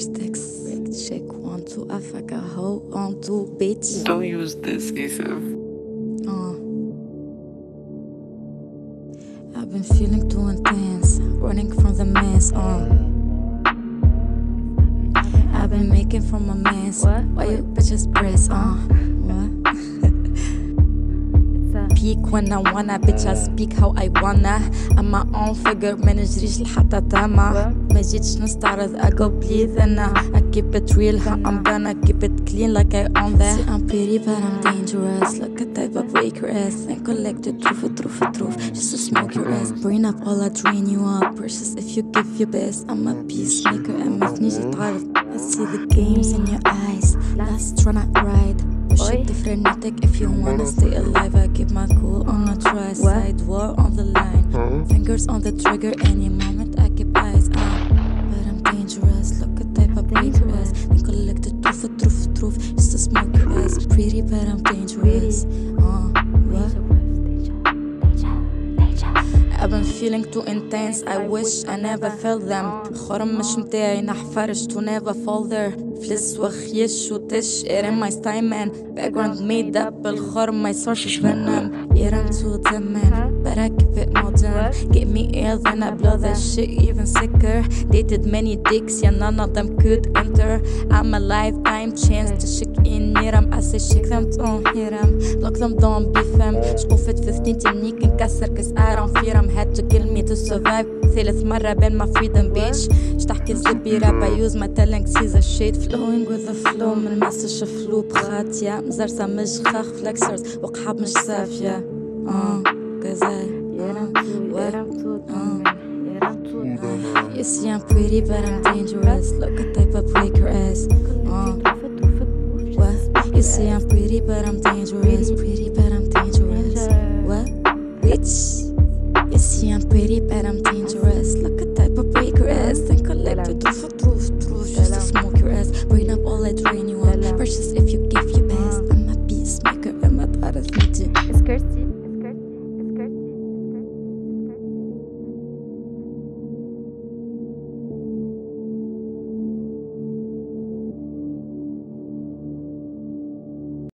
First text, break, check, one, two. I fuck a hoe on two, bitch. Don't use this, Yusuf. Uh. I've been feeling too intense, running from the mess. Uh. I've been making from a mess. What? Why you bitches press? Uh. What? peak when I wanna bitch I speak how I wanna I'm my own figure ما نجريش لحتى تما ما جيتش نستعرض I go please أنا I keep it real I'm gonna keep it clean like I own that See, I'm pretty but I'm dangerous Like a type of break your ass and collect the truth, truth, truth Just to smoke your ass Bring up all I drain you up Precious if you give your best I'm a peacemaker أما نيجي تعرف I see the games in your eyes Last tryna ride Push Oi. it to frenetic if you wanna stay alive. I keep my cool on a try side war on the line. Fingers on the trigger any moment. I keep eyes on. But I'm dangerous. Look at type of break your ass. Then collect the truth, truth, truth. Just to smoke your ass. Pretty, but I'm dangerous. Uh, what? I've been feeling too intense I wish I never felt them خرم مش متاعي نحفرش to never fall there فلس وخيش وتش it in my style man background made up الخرم ما يصيرش venom yeah I'm too زمان but I keep it modern get me ill then I blow that shit even sicker dated many dicks yeah none of them could enter I'm a lifetime chance to shake in near them I say shake them don't hear them block them don't beef them شقفت في سنين تنيك نكسر كس I don't fear them had to kill me to survive ثالث مرة بين my freedom bitch شتحكي زبي راب I use my talent sees a shade flowing with the flow من مسش فلو بخاتيا مزرسة مش خاخ flexers وقحاب مش صافية آه كذا What? You see I'm pretty but I'm dangerous Look at type of break your ass uh, What? You see I'm pretty but I'm dangerous Pretty but I'm dangerous What? Bitch You see I'm pretty but I'm dangerous it when you want. Precious, if you give your best. I'm a peacemaker and my thought is legit. It's Curstx.